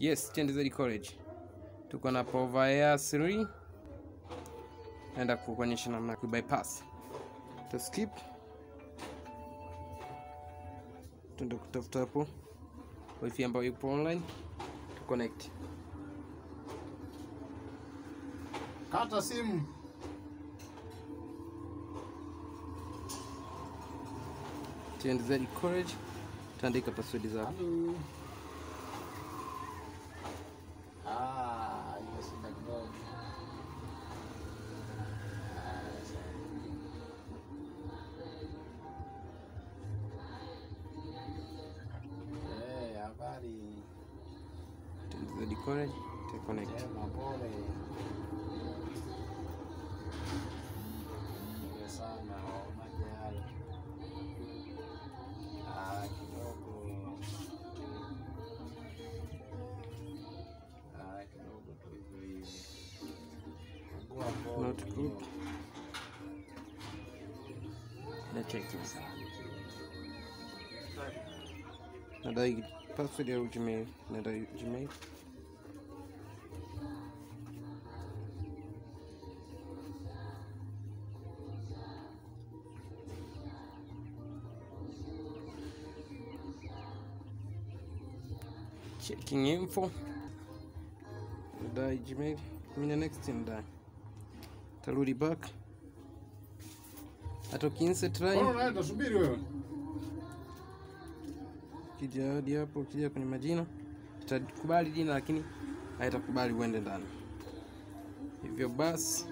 Yes, TNZ College. Tuko na Povaya 3. Naenda kukuonyesha namna kubypass. Tu skip. Tuende kutafuta hapo wifi ambayo ipo online. Tu connect. Kata simu. TNZ College. Taandika password zako. Hivyo decoder to connect. Not good. Na check sasa. Nadai password ya Gmail. Nadai Gmail. Checking info. die Gmail. Mina next nadai. Tarudi back. Atokinse try. Mbona unaenda? Subiri wewe. kija hadi hapo, kija kwenye majina itakubali jina, lakini haitakubali uende ndani. Hivyo basi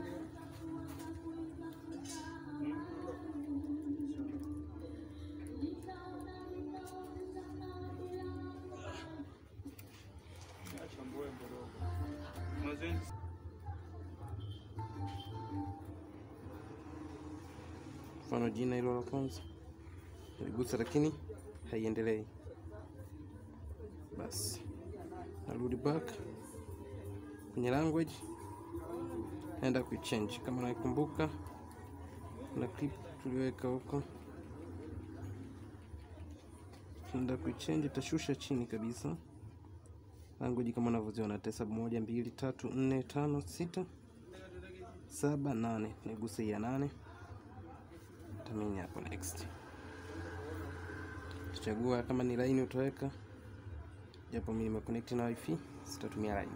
mfano jina hilo la kwanza. Niligusa, lakini haiendelei. Basi. Narudi back. Kwenye language, naenda kuichange. Kama naikumbuka. na clip tuliweka huko, naenda kuichange, tashusha chini kabisa. Language kama unavyoziona, tahesabu moja, mbili, tatu, nne, tano, sita, saba, nane. Nigusa hii ya nane, tamini hapo next. Chagua kama ni line utaweka, japo mimi nimeconnect na wifi, sitatumia line.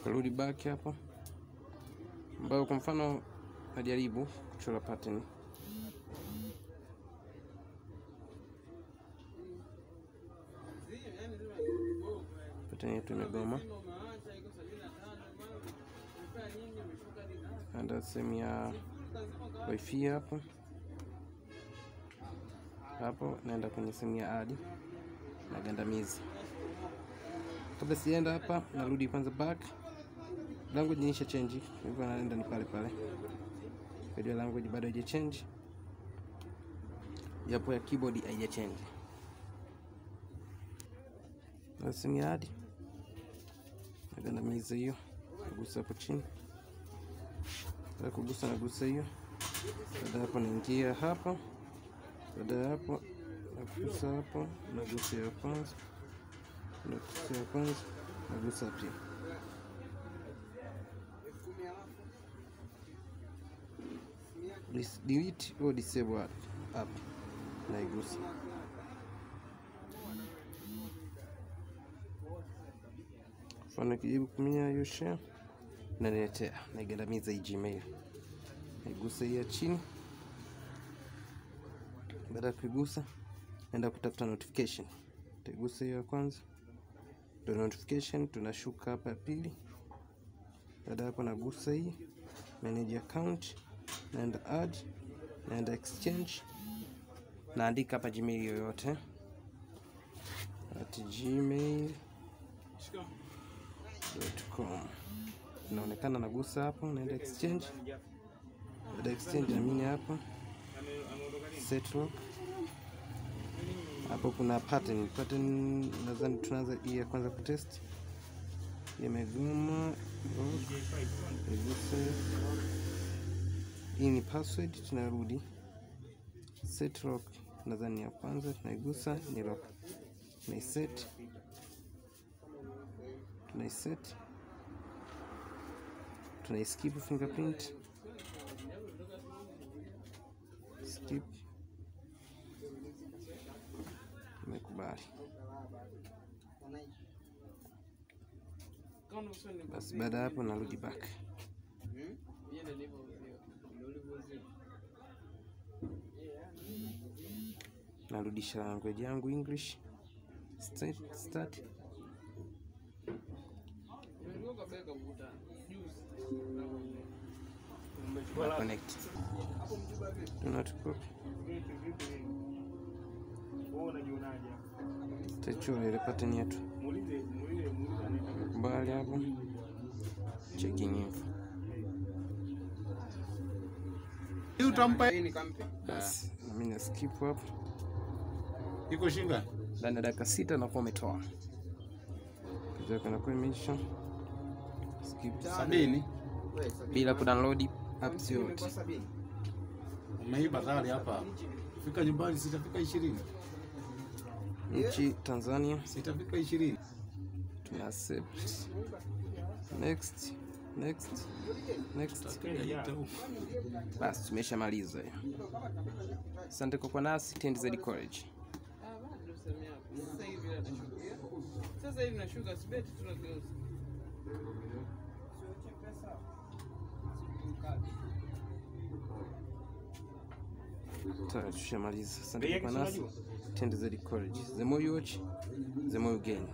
Naweza karudi back hapa, ambayo kwa mfano najaribu kuchora pattern. Pattern yetu imegoma, anda sehemu ya wifi hapo. Hapo, naenda kwenye sehemu ya adi na gandamizi kabla sienda hapa, narudi kwanza back. Language nisha change, hivyo naenda ni pale pale. Video language bado haija change, japo ya keyboard haija change. Na simu ya hadi. Nagandamiza hiyo, nagusa hapo chini, baada kugusa nagusa hiyo. Baada hapo naingia hapa, baada hapo nagusa hapo, nagusa ya kwanza. Nagusa ya kwanza, nagusa pia. Delete or disable app, naigusa. Mfano kijibu kuminya hiyo share, naniletea naigandamiza hii Gmail, naigusa hii ya chini. Baada ya kuigusa, naenda kutafuta notification, taigusa hiyo ya kwanza ndo notification. Tunashuka hapa ya pili. Baada ya hapo, nagusa hii manage account, naenda add, naenda exchange, naandika hapa Gmail yoyote. At gmail.com inaonekana nagusa hapo naenda exchange. Naenda exchange amini hapo. Set lock hapo kuna pattern. Pattern nadhani tunaanza hii ya kwanza kutest. Imegoma lock, niguse hii ni password tunarudi. Set lock nadhani ya kwanza tunaigusa ni lock. Tunaiset. Tunaiset. Tunaiskip fingerprint. Skip. Tumekubali. Basi baada ya hapo narudi back narudisha language yangu english. Start, start. Connect. Do not copy. Tachora ile pattern yetu. Bali hapo. Checking info Utampa basi nami na skip hapo. Iko shinga? Ndani ya dakika sita nakuwa umetoa. Kazi yako inakuwa imeisha skip. Sabini. bila kudownload apps yote. Umeiba gari hapa, fika nyumbani sitafika ishirini, nchi Tanzania. Sitafika ishirini. tuna accept. Next next. Next. Basi tumeshamaliza asante kwa kuwa nasi TNZ College. Sasa hivi nashuka sibeti tunageuza. Sawa, tushamaliza asante kwa kuwa nasi TNZ College. The more you watch the more you gain